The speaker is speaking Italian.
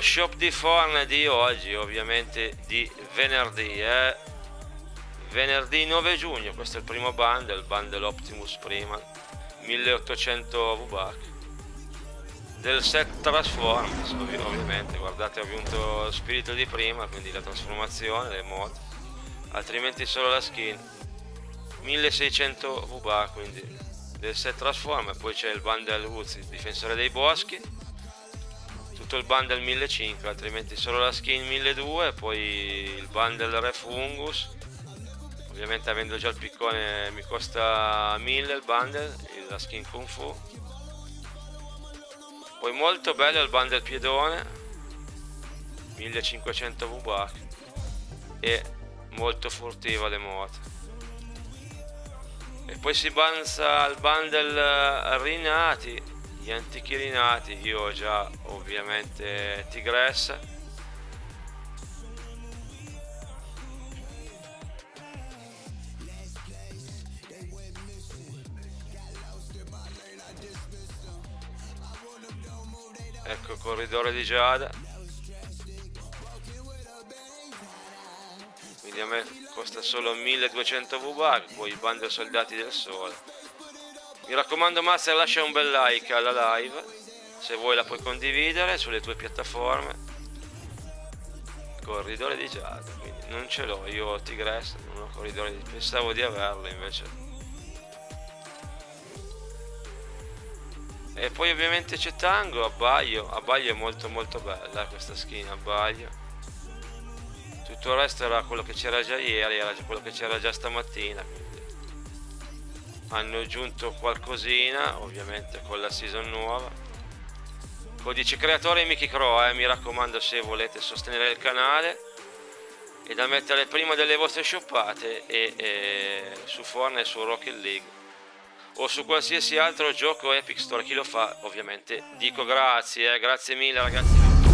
shop di Forne di oggi, ovviamente di venerdì, eh? venerdì 9 giugno, questo è il primo bundle, bundle Optimus prima, 1800 VBAC del set Transformers ovviamente, guardate ho vinto lo spirito di prima, quindi la trasformazione, le mod, altrimenti solo la skin, 1600 VBAC quindi del set Transformer, poi c'è il bundle Uzi, difensore dei boschi, tutto il bundle 1500 altrimenti solo la skin 1200 poi il bundle Refungus ovviamente avendo già il piccone mi costa 1000 il bundle la skin Kung Fu. Poi molto bello il bundle piedone 1500 VBAC e molto furtivo le moto. E poi si balza il bundle rinati gli antichi rinati io ho già ovviamente tigressa ecco corridore di Giada. Quindi a me costa solo 1200 VBAG poi i bando soldati del sole mi raccomando Master lascia un bel like alla live, se vuoi la puoi condividere sulle tue piattaforme. Corridore di Giada, quindi non ce l'ho, io Tigress, non ho corridore di... pensavo di averlo invece. E poi ovviamente c'è Tango, Abbaglio, Abbaglio è molto molto bella questa skin, Abbaglio. Tutto il resto era quello che c'era già ieri, era quello che c'era già stamattina, hanno aggiunto qualcosina ovviamente con la season nuova. Codice creatore Mickey Crow eh, mi raccomando se volete sostenere il canale e da mettere prima delle vostre shoppate e, e su Fortnite su Rocket League o su qualsiasi altro gioco Epic Store chi lo fa ovviamente dico grazie eh, grazie mille ragazzi